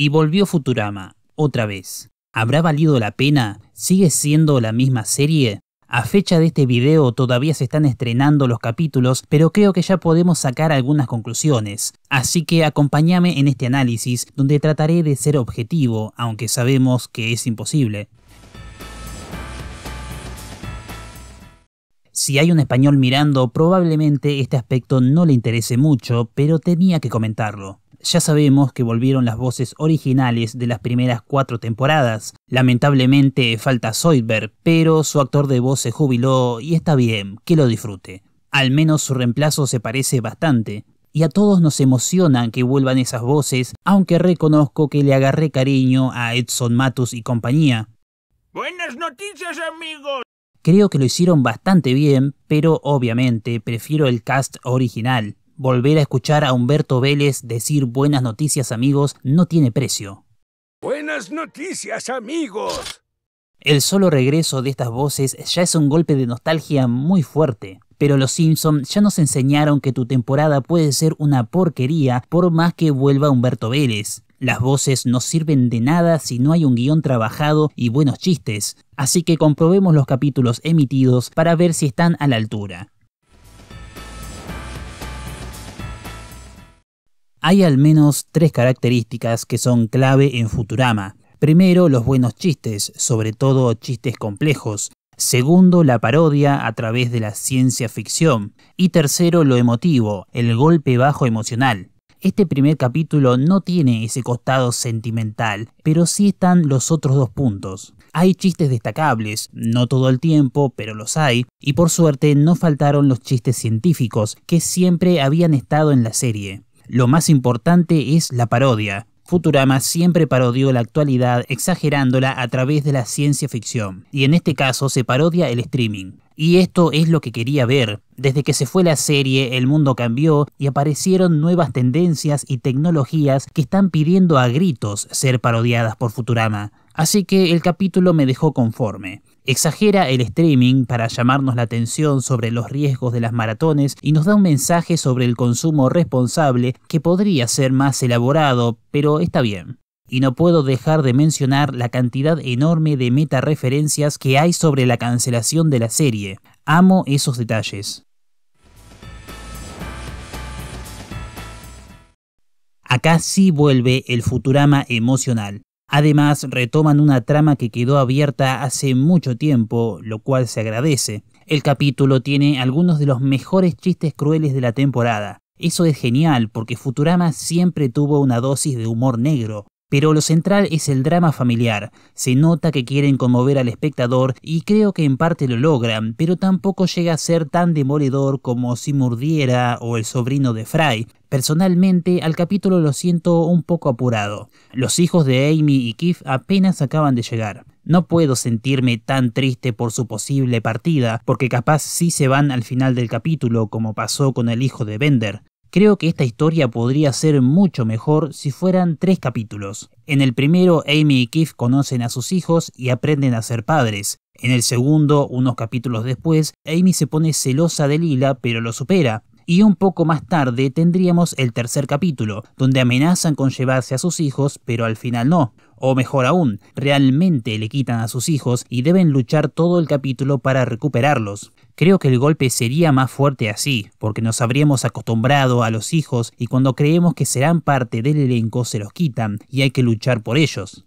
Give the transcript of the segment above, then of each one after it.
Y volvió Futurama, otra vez. ¿Habrá valido la pena? ¿Sigue siendo la misma serie? A fecha de este video todavía se están estrenando los capítulos, pero creo que ya podemos sacar algunas conclusiones. Así que acompáñame en este análisis, donde trataré de ser objetivo, aunque sabemos que es imposible. Si hay un español mirando, probablemente este aspecto no le interese mucho, pero tenía que comentarlo. Ya sabemos que volvieron las voces originales de las primeras cuatro temporadas. Lamentablemente falta Zoidberg, pero su actor de voz se jubiló y está bien, que lo disfrute. Al menos su reemplazo se parece bastante. Y a todos nos emociona que vuelvan esas voces, aunque reconozco que le agarré cariño a Edson Matus y compañía. Buenas noticias amigos. Creo que lo hicieron bastante bien, pero obviamente prefiero el cast original. Volver a escuchar a Humberto Vélez decir buenas noticias amigos no tiene precio. Buenas noticias amigos. El solo regreso de estas voces ya es un golpe de nostalgia muy fuerte. Pero los Simpson ya nos enseñaron que tu temporada puede ser una porquería por más que vuelva Humberto Vélez. Las voces no sirven de nada si no hay un guion trabajado y buenos chistes, así que comprobemos los capítulos emitidos para ver si están a la altura. Hay al menos tres características que son clave en Futurama. Primero, los buenos chistes, sobre todo chistes complejos. Segundo, la parodia a través de la ciencia ficción. Y tercero, lo emotivo, el golpe bajo emocional. Este primer capítulo no tiene ese costado sentimental, pero sí están los otros dos puntos. Hay chistes destacables, no todo el tiempo, pero los hay, y por suerte no faltaron los chistes científicos, que siempre habían estado en la serie. Lo más importante es la parodia. Futurama siempre parodió la actualidad exagerándola a través de la ciencia ficción, y en este caso se parodia el streaming. Y esto es lo que quería ver. Desde que se fue la serie, el mundo cambió y aparecieron nuevas tendencias y tecnologías que están pidiendo a gritos ser parodiadas por Futurama. Así que el capítulo me dejó conforme. Exagera el streaming para llamarnos la atención sobre los riesgos de las maratones y nos da un mensaje sobre el consumo responsable que podría ser más elaborado, pero está bien. Y no puedo dejar de mencionar la cantidad enorme de meta referencias que hay sobre la cancelación de la serie. Amo esos detalles. Acá sí vuelve el Futurama emocional. Además, retoman una trama que quedó abierta hace mucho tiempo, lo cual se agradece. El capítulo tiene algunos de los mejores chistes crueles de la temporada. Eso es genial porque Futurama siempre tuvo una dosis de humor negro, pero lo central es el drama familiar. Se nota que quieren conmover al espectador y creo que en parte lo logran, pero tampoco llega a ser tan demoledor como si mordiera o el sobrino de Fry. Personalmente, al capítulo lo siento un poco apurado. Los hijos de Amy y Keith apenas acaban de llegar. No puedo sentirme tan triste por su posible partida, porque capaz sí se van al final del capítulo, como pasó con el hijo de Bender. Creo que esta historia podría ser mucho mejor si fueran tres capítulos. En el primero, Amy y Keith conocen a sus hijos y aprenden a ser padres. En el segundo, unos capítulos después, Amy se pone celosa de Lila pero lo supera. Y un poco más tarde tendríamos el tercer capítulo, donde amenazan con llevarse a sus hijos pero al final no. O mejor aún, realmente le quitan a sus hijos y deben luchar todo el capítulo para recuperarlos. Creo que el golpe sería más fuerte así, porque nos habríamos acostumbrado a los hijos y cuando creemos que serán parte del elenco se los quitan y hay que luchar por ellos.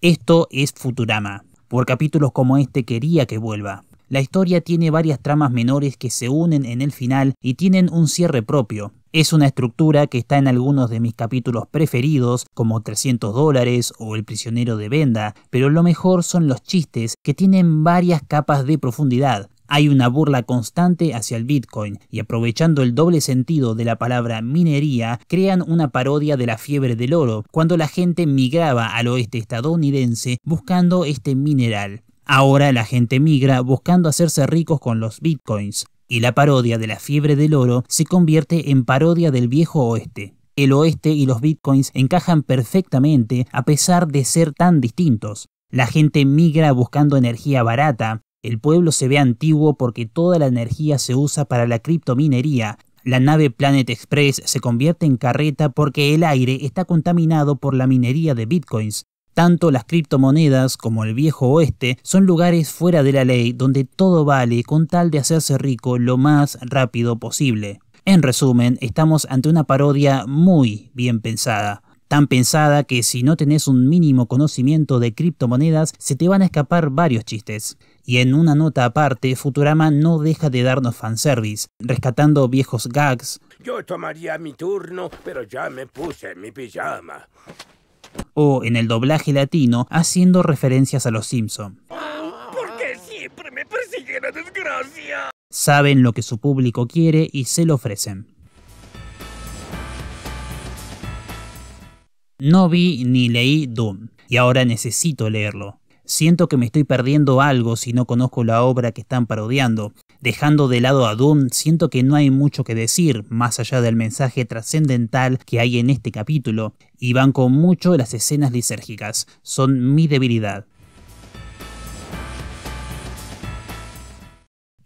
Esto es Futurama. Por capítulos como este quería que vuelva. La historia tiene varias tramas menores que se unen en el final y tienen un cierre propio. Es una estructura que está en algunos de mis capítulos preferidos, como 300 dólares o El prisionero de venda, pero lo mejor son los chistes que tienen varias capas de profundidad. Hay una burla constante hacia el Bitcoin y aprovechando el doble sentido de la palabra minería, crean una parodia de la fiebre del oro, cuando la gente migraba al oeste estadounidense buscando este mineral. Ahora la gente migra buscando hacerse ricos con los bitcoins y la parodia de la fiebre del oro se convierte en parodia del viejo oeste. El oeste y los bitcoins encajan perfectamente a pesar de ser tan distintos. La gente migra buscando energía barata, el pueblo se ve antiguo porque toda la energía se usa para la criptominería, La nave Planet Express se convierte en carreta porque el aire está contaminado por la minería de bitcoins. Tanto las criptomonedas como el viejo oeste son lugares fuera de la ley donde todo vale con tal de hacerse rico lo más rápido posible. En resumen, estamos ante una parodia muy bien pensada. Tan pensada que si no tenés un mínimo conocimiento de criptomonedas se te van a escapar varios chistes. Y en una nota aparte, Futurama no deja de darnos fanservice, rescatando viejos gags. Yo tomaría mi turno, pero ya me puse mi pijama. O en el doblaje latino, haciendo referencias a los Simpson. ¿Por qué siempre me persigue la desgracia? Saben lo que su público quiere y se lo ofrecen. No vi ni leí Doom, y ahora necesito leerlo. Siento que me estoy perdiendo algo si no conozco la obra que están parodiando. Dejando de lado a Doom, siento que no hay mucho que decir, más allá del mensaje trascendental que hay en este capítulo, y van con mucho las escenas lisérgicas, son mi debilidad.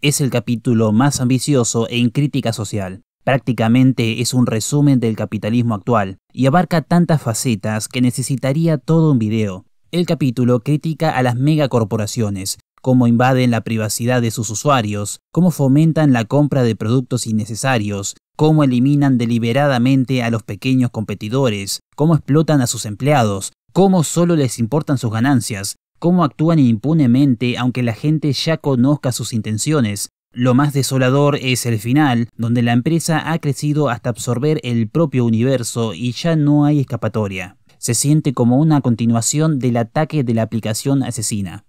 Es el capítulo más ambicioso en crítica social. Prácticamente es un resumen del capitalismo actual, y abarca tantas facetas que necesitaría todo un video. El capítulo critica a las megacorporaciones, cómo invaden la privacidad de sus usuarios, cómo fomentan la compra de productos innecesarios, cómo eliminan deliberadamente a los pequeños competidores, cómo explotan a sus empleados, cómo solo les importan sus ganancias, cómo actúan impunemente aunque la gente ya conozca sus intenciones. Lo más desolador es el final, donde la empresa ha crecido hasta absorber el propio universo y ya no hay escapatoria se siente como una continuación del ataque de la aplicación asesina.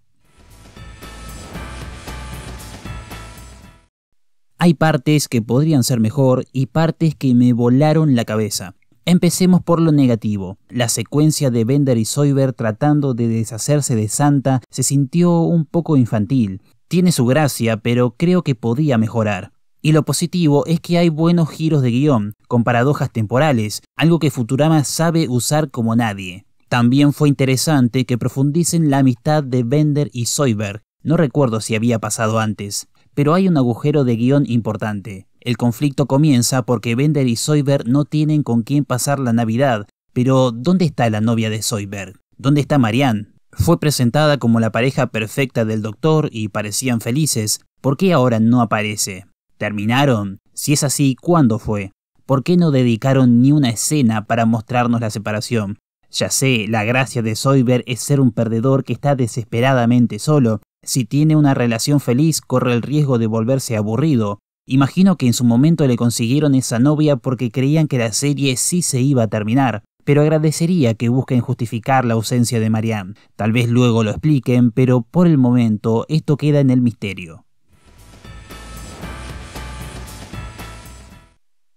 Hay partes que podrían ser mejor y partes que me volaron la cabeza. Empecemos por lo negativo. La secuencia de Bender y Soyber tratando de deshacerse de Santa se sintió un poco infantil. Tiene su gracia, pero creo que podía mejorar. Y lo positivo es que hay buenos giros de guion, con paradojas temporales, algo que Futurama sabe usar como nadie. También fue interesante que profundicen la amistad de Bender y Soyberg. No recuerdo si había pasado antes, pero hay un agujero de guion importante. El conflicto comienza porque Bender y Soyberg no tienen con quién pasar la Navidad, pero ¿dónde está la novia de Soyberg? ¿Dónde está Marianne? Fue presentada como la pareja perfecta del doctor y parecían felices. ¿Por qué ahora no aparece? ¿Terminaron? Si es así, ¿cuándo fue? ¿Por qué no dedicaron ni una escena para mostrarnos la separación? Ya sé, la gracia de Soyber es ser un perdedor que está desesperadamente solo. Si tiene una relación feliz, corre el riesgo de volverse aburrido. Imagino que en su momento le consiguieron esa novia porque creían que la serie sí se iba a terminar, pero agradecería que busquen justificar la ausencia de Marianne. Tal vez luego lo expliquen, pero por el momento esto queda en el misterio.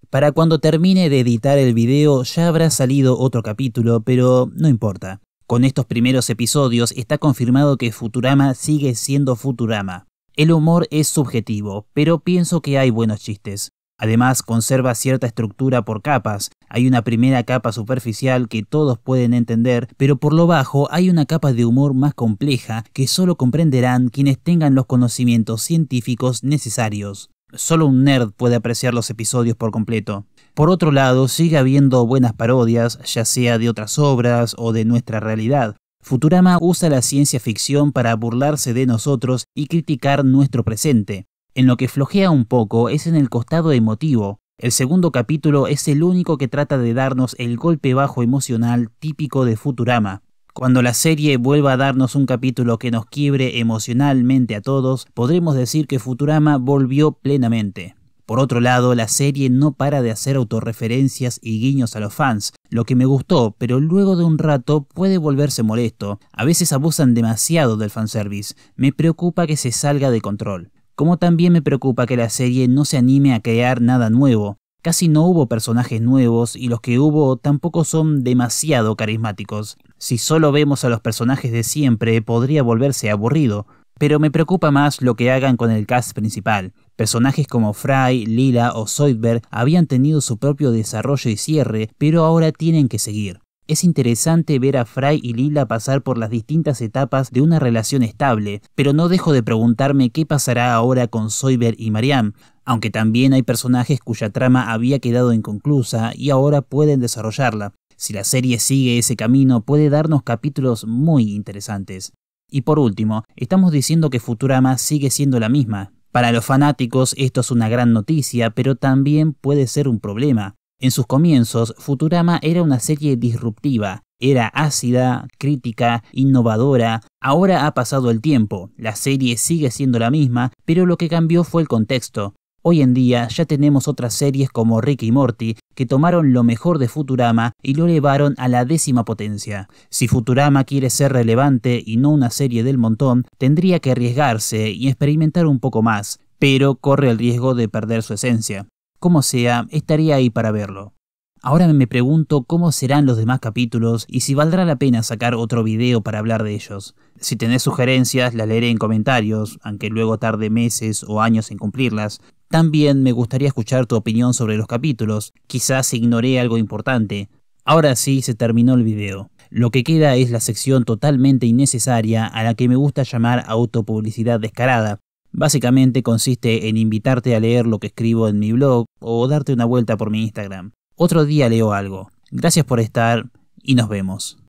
Para cuando termine de editar el video ya habrá salido otro capítulo, pero no importa. Con estos primeros episodios está confirmado que Futurama sigue siendo Futurama. El humor es subjetivo, pero pienso que hay buenos chistes. Además, conserva cierta estructura por capas. Hay una primera capa superficial que todos pueden entender, pero por lo bajo hay una capa de humor más compleja que solo comprenderán quienes tengan los conocimientos científicos necesarios. Solo un nerd puede apreciar los episodios por completo. Por otro lado, sigue habiendo buenas parodias, ya sea de otras obras o de nuestra realidad. Futurama usa la ciencia ficción para burlarse de nosotros y criticar nuestro presente. En lo que flojea un poco es en el costado emotivo. El segundo capítulo es el único que trata de darnos el golpe bajo emocional típico de Futurama. Cuando la serie vuelva a darnos un capítulo que nos quiebre emocionalmente a todos, podremos decir que Futurama volvió plenamente. Por otro lado, la serie no para de hacer autorreferencias y guiños a los fans, lo que me gustó, pero luego de un rato puede volverse molesto. A veces abusan demasiado del fanservice. Me preocupa que se salga de control. Como también me preocupa que la serie no se anime a crear nada nuevo. Casi no hubo personajes nuevos y los que hubo tampoco son demasiado carismáticos. Si solo vemos a los personajes de siempre podría volverse aburrido, pero me preocupa más lo que hagan con el cast principal. Personajes como Fry, Lila o Zoidberg habían tenido su propio desarrollo y cierre, pero ahora tienen que seguir. Es interesante ver a Fry y Lila pasar por las distintas etapas de una relación estable, pero no dejo de preguntarme qué pasará ahora con Soyber y Marianne, aunque también hay personajes cuya trama había quedado inconclusa y ahora pueden desarrollarla. Si la serie sigue ese camino puede darnos capítulos muy interesantes. Y por último, estamos diciendo que Futurama sigue siendo la misma. Para los fanáticos esto es una gran noticia, pero también puede ser un problema. En sus comienzos, Futurama era una serie disruptiva, era ácida, crítica, innovadora. Ahora ha pasado el tiempo, la serie sigue siendo la misma, pero lo que cambió fue el contexto. Hoy en día ya tenemos otras series como Rick y Morty que tomaron lo mejor de Futurama y lo elevaron a la décima potencia. Si Futurama quiere ser relevante y no una serie del montón, tendría que arriesgarse y experimentar un poco más, pero corre el riesgo de perder su esencia. Como sea, estaría ahí para verlo. Ahora me pregunto cómo serán los demás capítulos y si valdrá la pena sacar otro video para hablar de ellos. Si tenés sugerencias, las leeré en comentarios, aunque luego tarde meses o años en cumplirlas. También me gustaría escuchar tu opinión sobre los capítulos, quizás ignoré algo importante. Ahora sí se terminó el video. Lo que queda es la sección totalmente innecesaria a la que me gusta llamar autopublicidad descarada, Básicamente consiste en invitarte a leer lo que escribo en mi blog o darte una vuelta por mi Instagram. Otro día leo algo. Gracias por estar y nos vemos.